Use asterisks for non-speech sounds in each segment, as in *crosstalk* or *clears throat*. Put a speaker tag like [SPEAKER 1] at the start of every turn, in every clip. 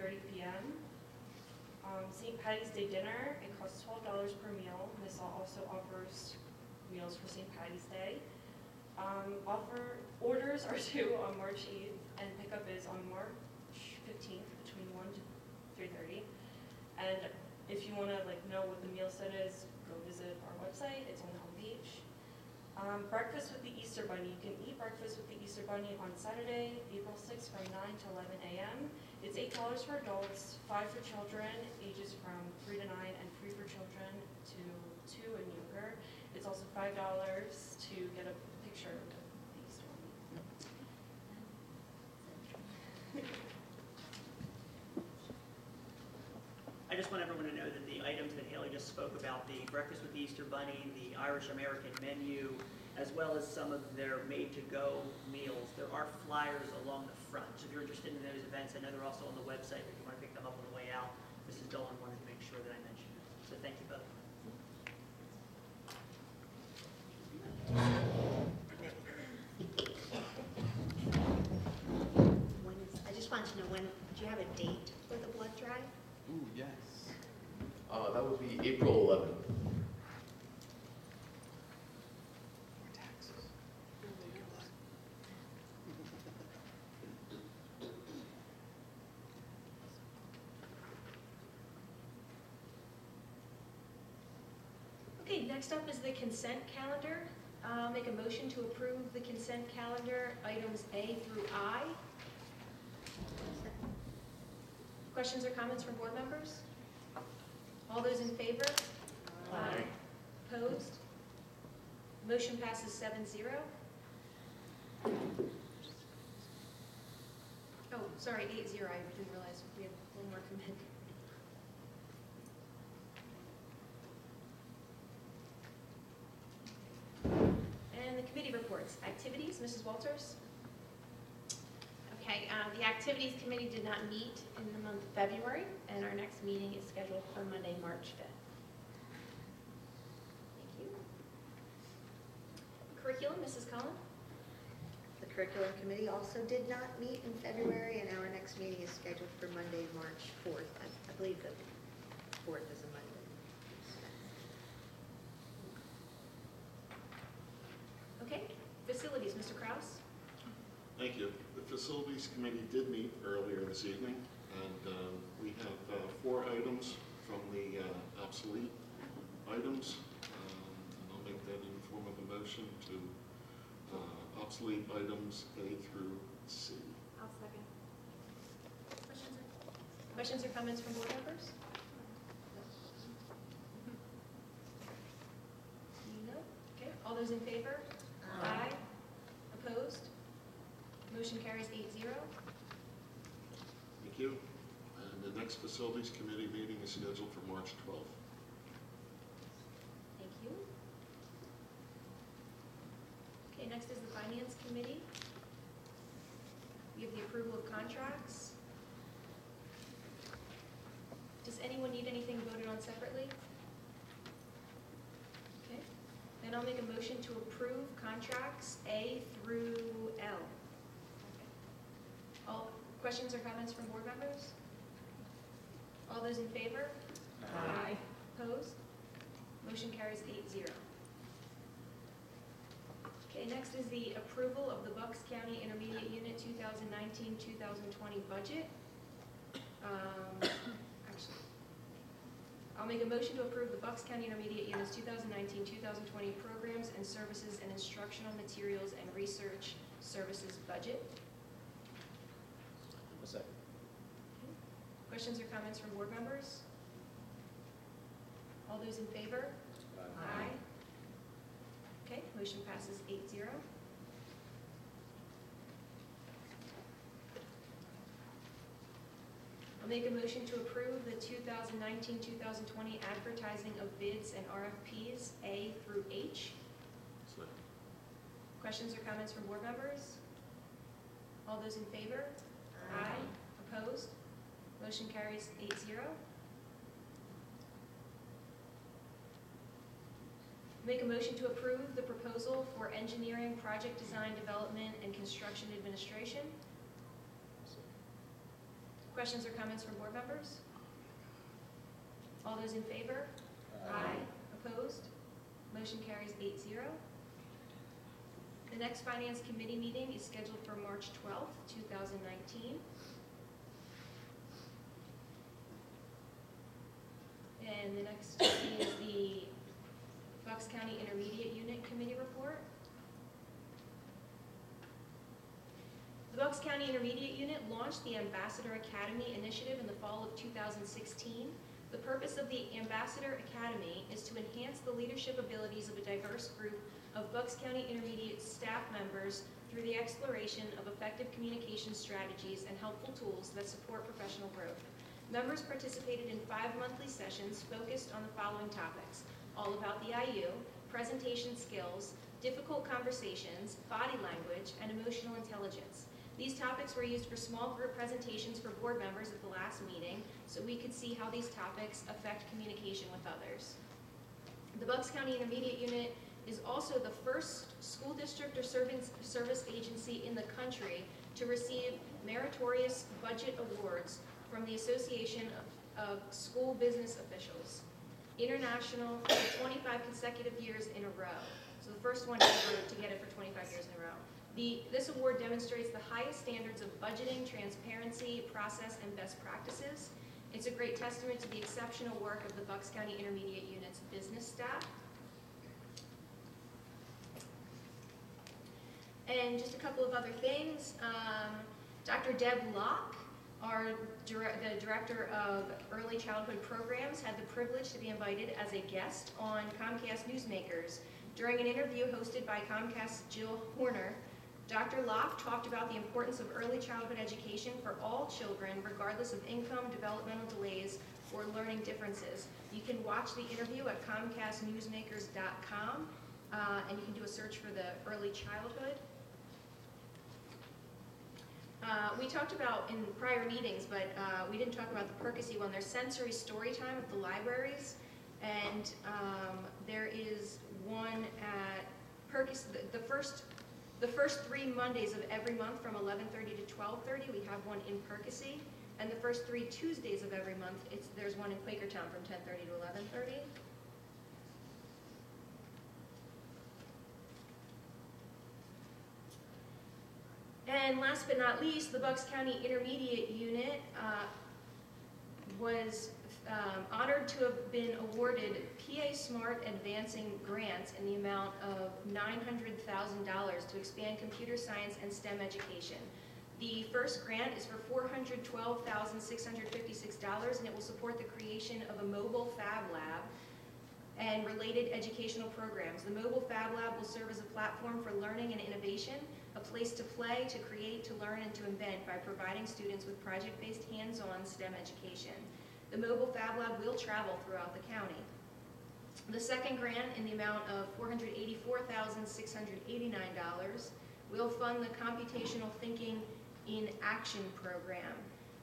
[SPEAKER 1] 3:30 PM. Um, St. Patty's Day dinner, it costs $12 per meal. Missile also offers meals for St. Patty's Day. Um, Offer, orders are *laughs* due on March 8th, and pickup is on March 15th between 1 to 3:30. And if you want to like know what the meal set is, go visit our website, it's on the homepage. Um, Breakfast with the Easter Bunny, you can eat breakfast with the Easter Bunny on Saturday, April 6th from 9 to 11 a.m. It's $8 for adults, 5 for children, ages from 3 to 9, and free for children to 2 and younger. It's also $5 to get a picture of the Bunny.
[SPEAKER 2] I just want everyone to know that the items that Haley just spoke about, the breakfast with the Easter Bunny, the Irish American menu, as well as some of their made-to-go meals, there are flyers along the front. So if you're interested in those events, I know they're also on the website, if you want to pick them up on the way out. Mrs. Dolan wanted to make sure that I mentioned it. So thank you both.
[SPEAKER 3] When is, I just wanted to know when, do you have a date for the blood drive?
[SPEAKER 4] Ooh, yes. Uh, that would be April 11th. Taxes.
[SPEAKER 5] Okay, next up is the consent calendar. I'll make a motion to approve the consent calendar, items A through I. Questions or comments from board members? All those in favor?
[SPEAKER 2] Aye.
[SPEAKER 5] Opposed? Motion passes seven zero. Oh, sorry, eight zero, I didn't realize we had one more commit. And the committee reports, activities, Mrs. Walters?
[SPEAKER 3] Okay, uh, the Activities Committee did not meet in the month of February, and our next meeting is scheduled for Monday, March 5th.
[SPEAKER 5] Thank you. Curriculum, Mrs. Cullen?
[SPEAKER 6] The curriculum committee also did not meet in February, and our next meeting is scheduled for Monday, March 4th. I I believe the 4th is a Monday.
[SPEAKER 5] Okay, facilities, Mr. Kraus?
[SPEAKER 7] Thank you. The The facilities Committee did meet earlier this evening, and um, we have uh, four items from the uh, obsolete items. Um, And I'll make that in the form of a motion to uh, obsolete items A through C.
[SPEAKER 3] I'll second.
[SPEAKER 5] Questions or- Questions or comments from board members? No? Okay, all those in favor? Aye. Opposed? Motion carries eight zero.
[SPEAKER 7] Thank you. And the next Facilities Committee meeting is scheduled for March 12th.
[SPEAKER 5] Thank you. Okay, next is the finance committee. We have the approval of contracts. Does anyone need anything voted on separately? Okay, then I'll make a motion to approve contracts A through L. Questions or comments from board members? All those in favor? Aye. Opposed? Motion carries eight zero. Okay, next is the approval of the Bucks County Intermediate Unit 2019-2020 budget. Um, Actually, I'll make a motion to approve the Bucks County Intermediate Units 2019-2020 programs and services and instructional materials and research services budget.
[SPEAKER 4] A second.
[SPEAKER 5] Questions or comments from board members? All those in favor? Aye. Okay, motion passes eight zero. I'll make a motion to approve the 2019-2020 advertising of bids and RFPs A through H. Questions or comments from board members? All those in favor? Aye. Opposed? Motion carries eight zero. Make a motion to approve the proposal for engineering, project design, development, and construction administration. Questions or comments from board members? All those in favor? Opposed? Motion carries eight zero. The next Finance Committee meeting is scheduled for March 12th, 2019. And the next is the Bucks County Intermediate Unit Committee report. The Bucks County Intermediate Unit launched the Ambassador Academy initiative in the fall of 2016. The purpose of the Ambassador Academy is to enhance the leadership abilities of a diverse group of Bucks County Intermediate staff members through the exploration of effective communication strategies and helpful tools that support professional growth. Members participated in five monthly sessions focused on the following topics: all about the IU, presentation skills, difficult conversations, body language, and emotional intelligence. These topics were used for small group presentations for board members at the last meeting, so we could see how these topics affect communication with others. The Bucks County Intermediate Unit is also the first school district or service, service agency in the country to receive meritorious budget awards from the Association of, of School Business Officials, International, for 25 consecutive years in a row. So the first one ever to get it for 25 years in a row. The, this award demonstrates the highest standards of budgeting, transparency, process, and best practices. It's a great testament to the exceptional work of the Bucks County Intermediate Unit's business staff. And just a couple of other things. Um, Dr. Deb Locke, our dir- the Director of Early Childhood Programs, had the privilege to be invited as a guest on Comcast Newsmakers. During an interview hosted by Comcast's Jill Horner, Dr. Locke talked about the importance of early childhood education for all children, regardless of income, developmental delays, or learning differences. You can watch the interview at comcastnewsmakers.com, uh, and you can do a search for the early childhood. Uh, we talked about in prior meetings, but uh, we didn't talk about the Percy one. There's sensory story time at the libraries, and um, there is one at Perkins. The, the first, the first three Mondays of every month, from 11:30 to 12:30, we have one in Percy, and the first three Tuesdays of every month, it's there's one in Quakertown from 10:30 to 11:30. And last but not least, the Bucks County Intermediate Unit uh, was um, honored to have been awarded PA Smart Advancing Grants in the amount of $900,000 to expand computer science and STEM education. The first grant is for $412,656, and it will support the creation of a mobile fab lab and related educational programs. The mobile fab lab will serve as a platform for learning and innovation, a place to play, to create, to learn, and to invent by providing students with project-based hands-on STEM education. The mobile fab lab will travel throughout the county. The second grant in the amount of $484,689 will fund the Computational Thinking in Action program.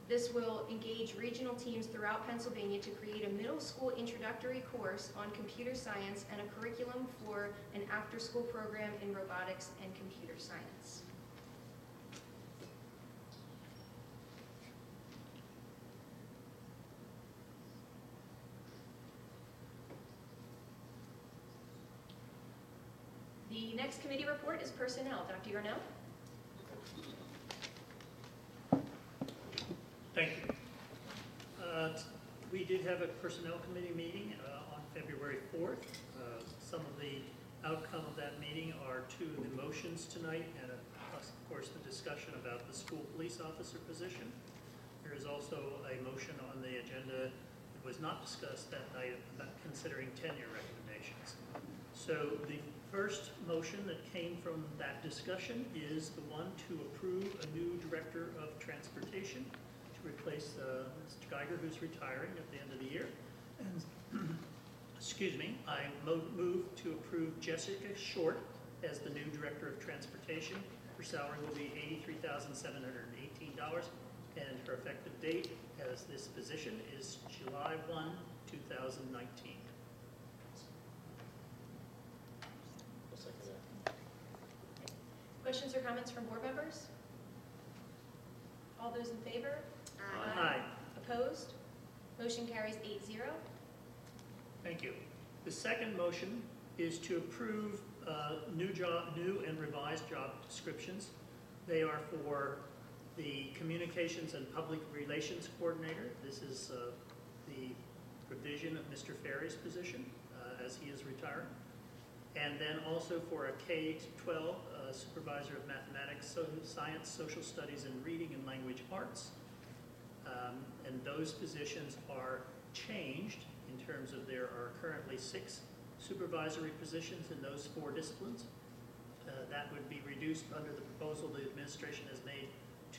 [SPEAKER 5] This will engage regional teams throughout Pennsylvania to create a middle school introductory course on computer science and a curriculum for an after-school program in robotics and computer science. The next committee report is personnel. Dr. Yarnell?
[SPEAKER 8] Thank you. Uh, We did have a Personnel Committee meeting uh, on February 4th. Uh, Some of the outcome of that meeting are two of the motions tonight, and plus, of course, the discussion about the school police officer position. There is also a motion on the agenda that was not discussed that night about considering tenure recommendations. So the first motion that came from that discussion is the one to approve a new Director of Transportation replace uh, Mr. Geiger, who's retiring at the end of the year. And, *clears throat* excuse me, I mo- move to approve Jessica Short as the new Director of Transportation. Her salary will be $83,718, and her effective date as this position is July 1, 2019.
[SPEAKER 5] Questions or comments from board members? All those in favor?
[SPEAKER 6] Aye.
[SPEAKER 5] Opposed? Motion carries eight zero.
[SPEAKER 8] Thank you. The second motion is to approve uh, new job, new and revised job descriptions. They are for the Communications and Public Relations Coordinator. This is uh, the revision of Mr. Ferry's position uh, as he is retiring. And then also for a K-12 uh, Supervisor of Mathematics, so- Science, Social Studies, and Reading and Language Arts. Um, And those positions are changed in terms of there are currently six supervisory positions in those four disciplines. Uh, That would be reduced under the proposal the administration has made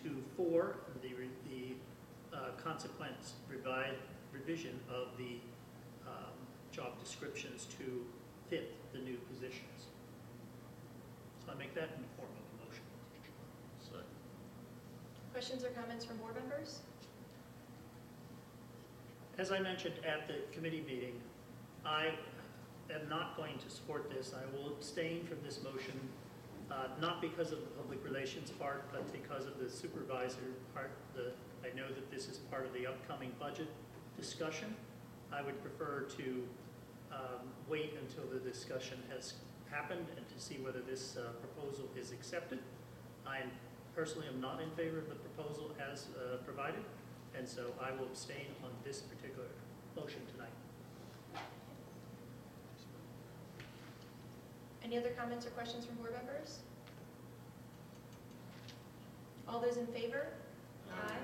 [SPEAKER 8] to four, the, re- the uh, consequence revi- revision of the um, job descriptions to fit the new positions. So I make that in the form of a motion.
[SPEAKER 7] Second.
[SPEAKER 5] Questions or comments from board members?
[SPEAKER 8] As I mentioned at the committee meeting, I am not going to support this. I will abstain from this motion, uh, not because of the public relations part, but because of the supervisor part. The- I know that this is part of the upcoming budget discussion. I would prefer to um, wait until the discussion has happened and to see whether this uh, proposal is accepted. I personally am not in favor of the proposal as uh, provided, and so I will abstain on this particular motion tonight.
[SPEAKER 5] Any other comments or questions from board members? All those in favor? Aye.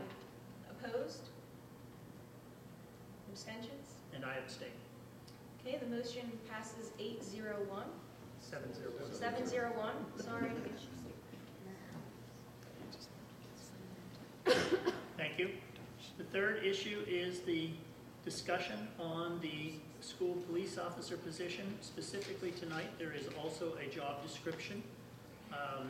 [SPEAKER 5] Opposed? Abstentions?
[SPEAKER 8] And I abstain.
[SPEAKER 5] Okay, the motion passes eight zero one,
[SPEAKER 8] Seven zero one.
[SPEAKER 5] seven zero one, sorry. *laughs*
[SPEAKER 8] Thank you. The third issue is the discussion on the school police officer position. Specifically tonight, there is also a job description um,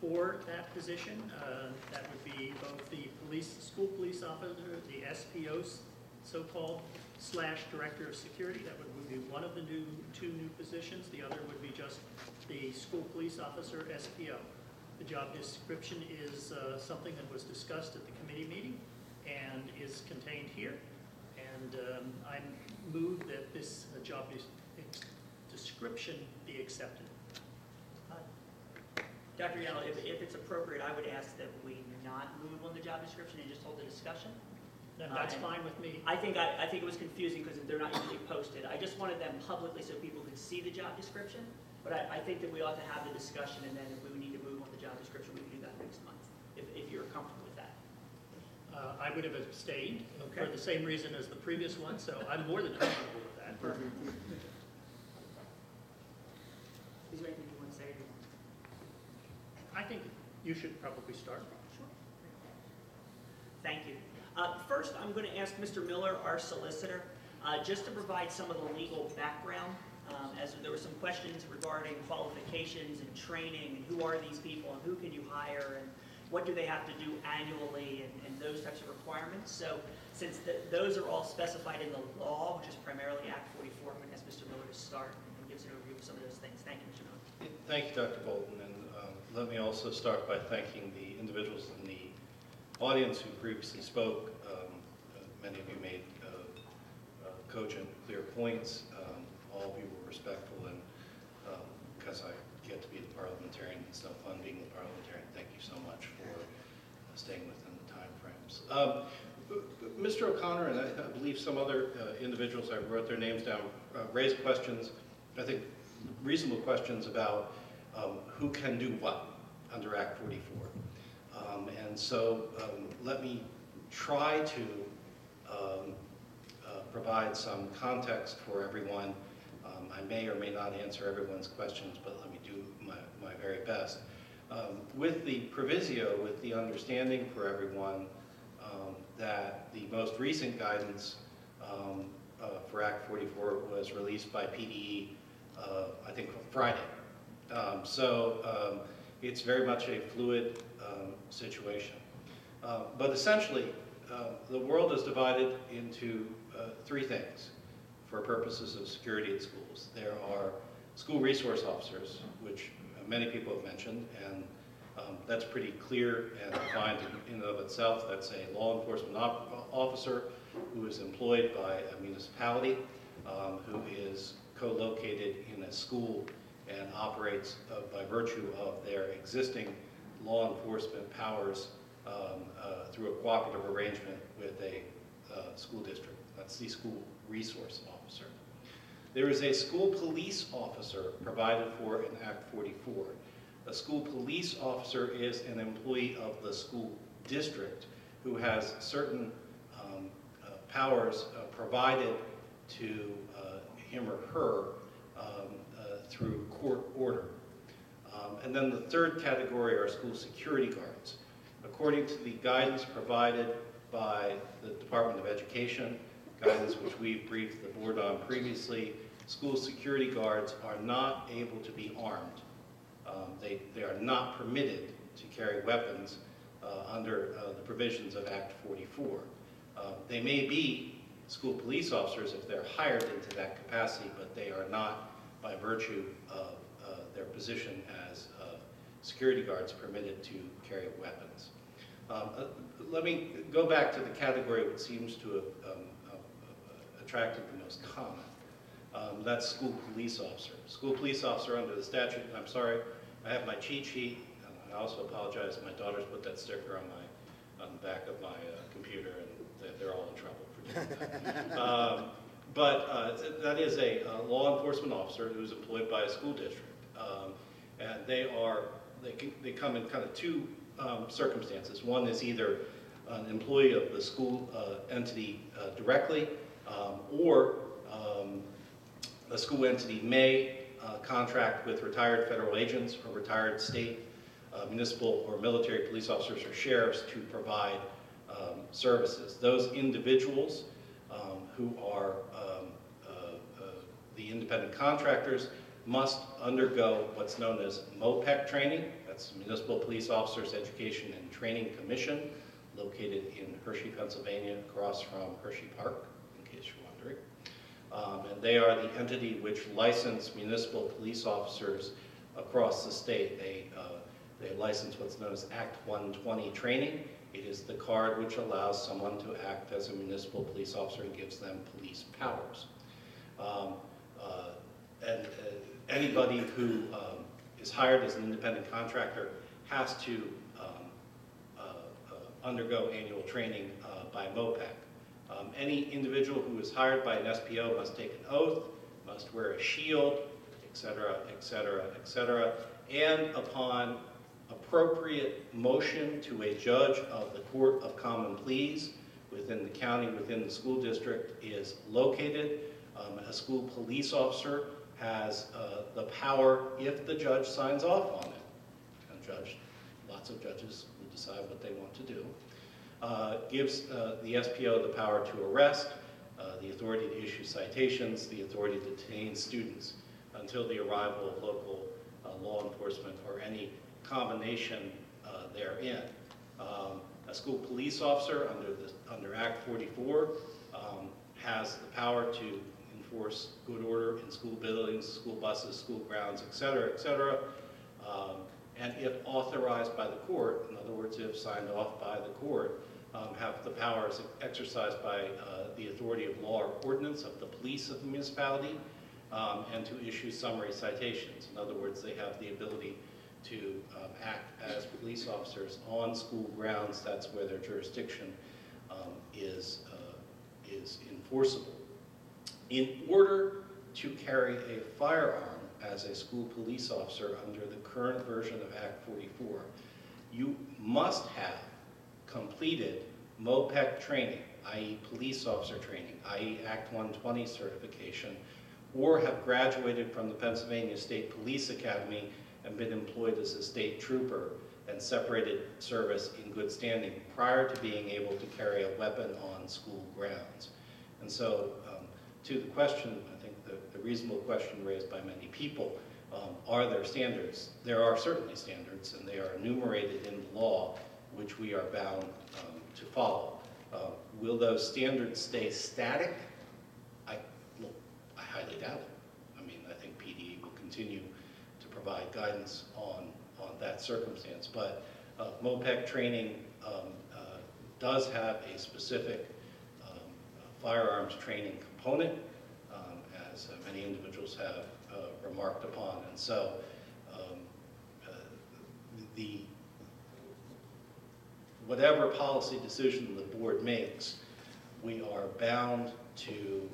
[SPEAKER 8] for that position. Uh, That would be both the police, school police officer, the SPOs, so-called, slash director of security. That would be one of the new, two new positions. The other would be just the school police officer, SPO. The job description is uh, something that was discussed at the committee meeting is contained here. And um, I move that this uh, job des- description be accepted.
[SPEAKER 2] Dr. Yellow, if, if it's appropriate, I would ask that we not move on the job description and just hold the discussion.
[SPEAKER 8] And that's
[SPEAKER 2] Uh,
[SPEAKER 8] fine with me.
[SPEAKER 2] I think, I, I think it was confusing because they're not usually posted. I just wanted them publicly so people could see the job description. But I, I think that we ought to have the discussion, and then if we need to move on the job description, we can do that next month, if, if you're comfortable.
[SPEAKER 8] Uh, I would have abstained for
[SPEAKER 2] Okay.
[SPEAKER 8] the same reason as the previous one, so I'm more than comfortable with that.
[SPEAKER 2] Is there anything you want to say?
[SPEAKER 8] I think you should probably start. Sure.
[SPEAKER 2] Thank you. Uh, First, I'm going to ask Mr. Miller, our solicitor, uh, just to provide some of the legal background, um, as there were some questions regarding qualifications and training, and who are these people, and who can you hire, and what do they have to do annually, and and those types of requirements. So since th- those are all specified in the law, which is primarily Act 44, I'm going to ask Mr. Miller to start and give us an overview of some of those things. Thank you, Mr. Miller.
[SPEAKER 9] Thank you, Dr. Bolton, and um, let me also start by thanking the individuals in the audience who previously spoke. Um, uh, Many of you made uh, uh, cogent, clear points. Um, All of you were respectful, and um, because I get to be the parliamentarian, it's no fun being the parliamentarian. Thank you so much staying within the timeframes. Um, Mr. O'Connor and I I believe some other uh, individuals, I wrote their names down, uh, raised questions, I think reasonable questions about um, who can do what under Act 44. Um, And so um, let me try to um, uh, provide some context for everyone. Um, I may or may not answer everyone's questions, but let me do my, my very best. Um, With the proviso, with the understanding for everyone um, that the most recent guidance um, uh, for Act 44 was released by PDE, uh, I think Friday. Um, So um, it's very much a fluid um, situation. Uh, But essentially, the world is divided into uh, three things for purposes of security at schools. There are school resource officers, which many people have mentioned, and Um, That's pretty clear and defined in and of itself. That's a law enforcement officer who is employed by a municipality, um, who is co-located in a school and operates uh, by virtue of their existing law enforcement powers um, uh, through a cooperative arrangement with a uh, school district. That's the school resource officer. There is a school police officer provided for in Act 44. A school police officer is an employee of the school district who has certain um, uh, powers uh, provided to uh, him or her um, uh, through court order. Um, And then the third category are school security guards. According to the guidance provided by the Department of Education, guidance which we've briefed the board on previously, school security guards are not able to be armed. Um, They, they are not permitted to carry weapons uh, under uh, the provisions of Act 44. Uh, They may be school police officers if they're hired into that capacity, but they are not by virtue of uh, their position as uh, security guards permitted to carry weapons. Um, uh, Let me go back to the category which seems to have um, attracted the most comment. Um, That's school police officer. School police officer under the statute, I'm sorry, I have my cheat sheet, and I also apologize, my daughters put that sticker on my, on the back of my uh, computer, and they- they're all in trouble for doing that. *laughs* Um, But uh, th- that is a uh, law enforcement officer who's employed by a school district. Um, And they are, they can, they come in kind of two um, circumstances. One is either an employee of the school uh, entity uh, directly, um, or um, a school entity may uh, contract with retired federal agents or retired state, uh, municipal, or military police officers or sheriffs to provide um, services. Those individuals um, who are um, uh, uh, the independent contractors must undergo what's known as MOPEC training. That's Municipal Police Officers Education and Training Commission, located in Hershey, Pennsylvania, across from Hershey Park, in case you're wondering. Um, And they are the entity which license municipal police officers across the state. They, uh, they license what's known as Act 120 training. It is the card which allows someone to act as a municipal police officer and gives them police powers. Um, uh, And uh, anybody who um, is hired as an independent contractor has to um, uh, uh, undergo annual training uh, by MOPEC. Um, Any individual who is hired by an SPO must take an oath, must wear a shield, et cetera, et cetera, et cetera, and upon appropriate motion to a judge of the Court of Common Pleas within the county, within the school district is located. Um, A school police officer has uh, the power, if the judge signs off on it, and judge, lots of judges will decide what they want to do, gives uh, the SPO the power to arrest, uh, the authority to issue citations, the authority to detain students until the arrival of local uh, law enforcement or any combination uh, therein. Um, A school police officer under the, under Act 44 um, has the power to enforce good order in school buildings, school buses, school grounds, et cetera, et cetera. Um, And if authorized by the court, in other words, if signed off by the court, um, have the powers exercised by uh, the authority of law or ordinance of the police of the municipality, um, and to issue summary citations. In other words, they have the ability to um, act as police officers on school grounds. That's where their jurisdiction um, is, uh, is enforceable. In order to carry a firearm as a school police officer under the current version of Act 44, you must have completed MOPEC training, i.e. police officer training, i.e. Act 120 certification, or have graduated from the Pennsylvania State Police Academy and been employed as a state trooper and separated service in good standing prior to being able to carry a weapon on school grounds. And so, um, to the question, I think the, the reasonable question raised by many people, um, are there standards? There are certainly standards, and they are enumerated in the law, which we are bound um, to follow. Uh, Will those standards stay static? I, well, I highly doubt it. I mean, I think PD will continue to provide guidance on, on that circumstance. But uh, MOPEC training um, uh, does have a specific um, firearms training component, um, as many individuals have uh, remarked upon. And so um, uh, the, whatever policy decision the board makes, we are bound to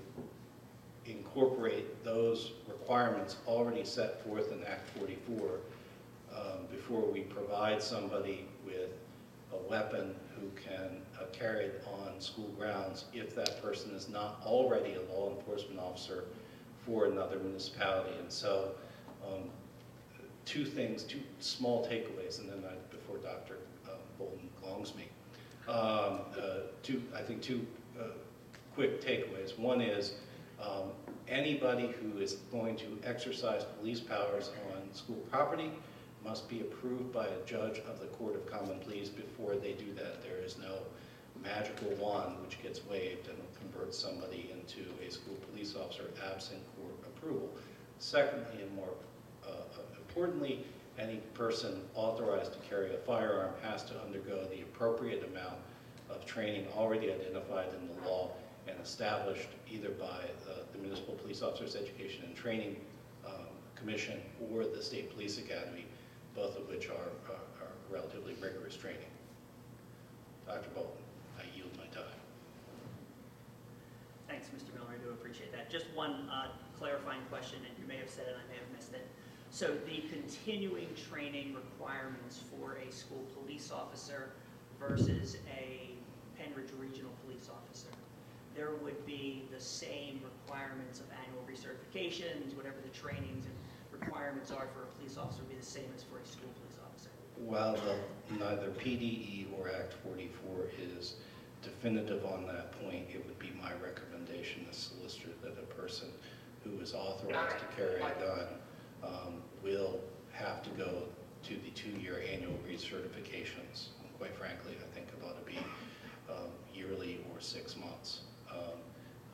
[SPEAKER 9] incorporate those requirements already set forth in Act 44 um, before we provide somebody with a weapon who can uh, carry it on school grounds if that person is not already a law enforcement officer for another municipality. And so, um, two things, two small takeaways, and then I, before Dr. um, Bolton gongs me. Um, uh, Two, I think two uh, quick takeaways. One is, um, anybody who is going to exercise police powers on school property must be approved by a judge of the Court of Common Pleas before they do that. There is no magical wand which gets waved and converts somebody into a school police officer absent court approval. Secondly, and more uh, importantly, any person authorized to carry a firearm has to undergo the appropriate amount of training already identified in the law and established either by the- the Municipal Police Officers Education and Training um, Commission or the State Police Academy, both of which are are- are relatively rigorous training. Dr. Bolton, I yield my time.
[SPEAKER 2] Thanks, Mr. Miller, I do appreciate that. Just one uh, clarifying question, and you may have said it, I may have missed it. So the continuing training requirements for a school police officer versus a Pennridge Regional Police Officer, there would be the same requirements of annual recertifications, whatever the trainings and requirements are for a police officer would be the same as for a school police officer.
[SPEAKER 9] While the- neither PDE or Act 44 is definitive on that point, it would be my recommendation as solicitor that a person who is authorized to carry a gun um, will have to go to the two-year annual recertifications. Quite frankly, I think it ought to be um, yearly or six months, um,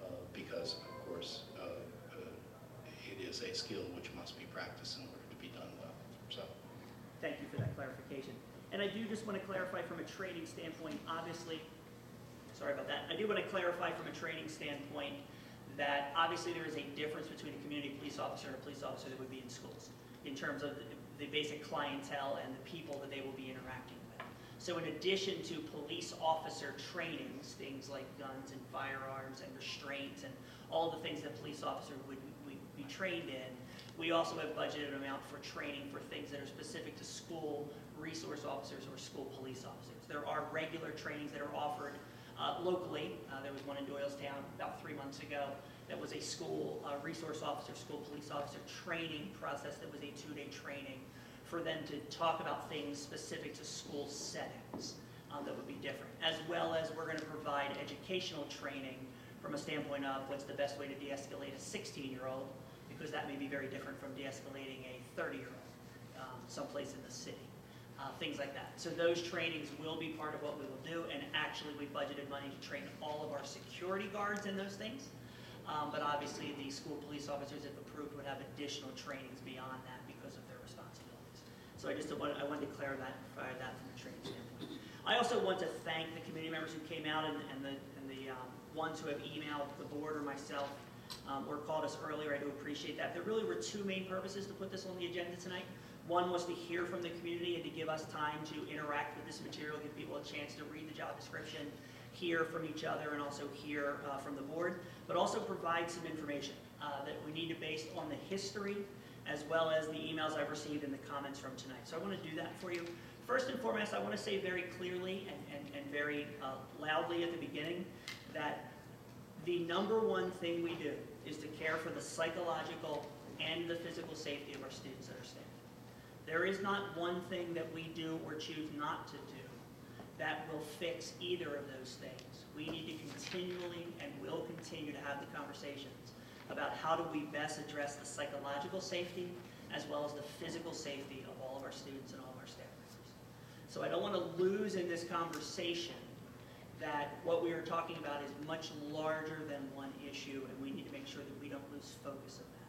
[SPEAKER 9] uh, because of course, uh, uh, it is a skill which must be practiced in order to be done well. So,
[SPEAKER 2] Thank you for that clarification. And I do just want to clarify from a training standpoint, obviously, sorry about that, I do want to clarify from a training standpoint that obviously there is a difference between a community police officer and a police officer that would be in schools in terms of the- the basic clientele and the people that they will be interacting with. So in addition to police officer trainings, things like guns and firearms and restraints and all the things that police officer would would be trained in, we also have budgeted an amount for training for things that are specific to school resource officers or school police officers. There are regular trainings that are offered uh, locally. Uh, There was one in Doylestown about three months ago that was a school uh, resource officer, school police officer training process that was a two-day training for them to talk about things specific to school settings um, that would be different. As well as we're going to provide educational training from a standpoint of what's the best way to de-escalate a 16-year-old, because that may be very different from de-escalating a 30-year-old um, someplace in the city uh, things like that. So those trainings will be part of what we will do, and actually, we budgeted money to train all of our security guards in those things. Um, But obviously, the school police officers, if approved, would have additional trainings beyond that because of their responsibilities. So I just wanted, I wanted to clarify that, that from a training standpoint. I also want to thank the committee members who came out and and the, and the um, ones who have emailed the board or myself um, or called us earlier. I do appreciate that. There really were two main purposes to put this on the agenda tonight. One was to hear from the community and to give us time to interact with this material, give people a chance to read the job description, hear from each other, and also hear uh, from the board, but also provide some information uh, that we need to base on the history as well as the emails I've received and the comments from tonight. So I want to do that for you. First and foremost, I want to say very clearly and, and, and very uh, loudly at the beginning that the number one thing we do is to care for the psychological and the physical safety of our students that are staying. There is not one thing that we do or choose not to do that will fix either of those things. We need to continually and will continue to have the conversations about how do we best address the psychological safety as well as the physical safety of all of our students and all of our staff members. So I don't want to lose in this conversation that what we are talking about is much larger than one issue, and we need to make sure that we don't lose focus of that.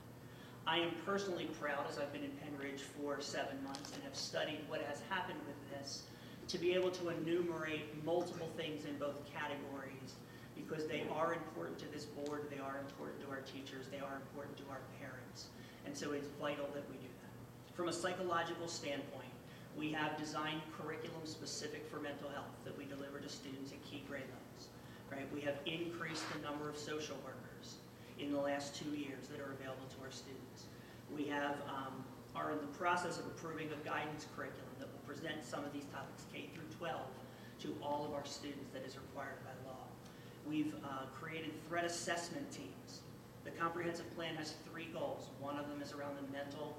[SPEAKER 2] I am personally proud, as I've been in Penn Ridge for seven months and have studied what has happened with this, to be able to enumerate multiple things in both categories because they are important to this board, they are important to our teachers, they are important to our parents. And so it's vital that we do that. From a psychological standpoint, we have designed curriculum specific for mental health that we deliver to students at key grade levels, right? We have increased the number of social workers in the last two years that are available to our students. We have, um, are in the process of approving a guidance curriculum that will present some of these topics K through 12 to all of our students that is required by law. We've uh, created threat assessment teams. The comprehensive plan has three goals. One of them is around the mental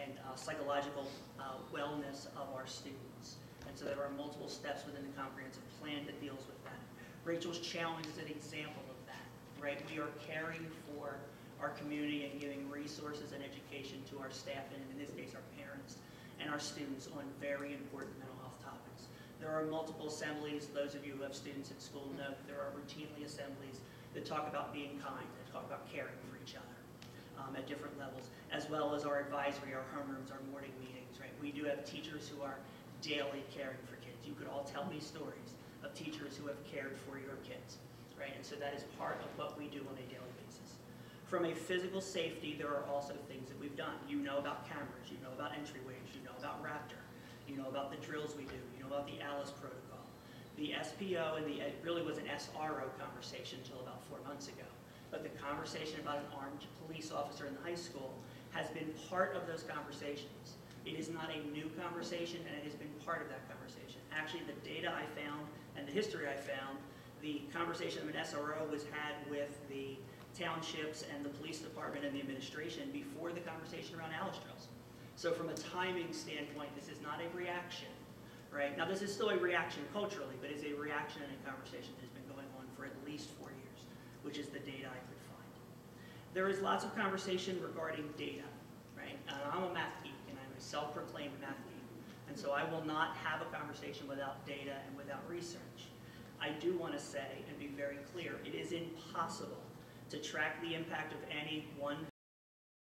[SPEAKER 2] and uh, psychological uh, wellness of our students. And so there are multiple steps within the comprehensive plan that deals with that. Rachel's challenge is an example of that, right? We are caring for our community and giving resources and education to our staff, and in this case, our parents and our students on very important mental health topics. There are multiple assemblies. Those of you who have students at school know there are routinely assemblies that talk about being kind, that talk about caring for each other um, at different levels, as well as our advisory, our homerooms, our morning meetings, right? We do have teachers who are daily caring for kids. You could all tell me stories of teachers who have cared for your kids, right? And so that is part of what we do on a daily. From a physical safety, there are also things that we've done. You know about cameras, you know about entryways, you know about Raptor, you know about the drills we do, you know about the Alice protocol. The SPO and the, it really was an SRO conversation until about four months ago. But the conversation about an armed police officer in the high school has been part of those conversations. It is not a new conversation, and it has been part of that conversation. Actually, the data I found and the history I found, the conversation of an SRO was had with the townships and the police department and the administration before the conversation around Alice drills. So from a timing standpoint, this is not a reaction, right? Now, this is still a reaction culturally, but it's a reaction and a conversation that has been going on for at least four years, which is the data I could find. There is lots of conversation regarding data, right? And I'm a math geek, and I'm a self-proclaimed math geek. And so I will not have a conversation without data and without research. I do want to say and be very clear, it is impossible to track the impact of any one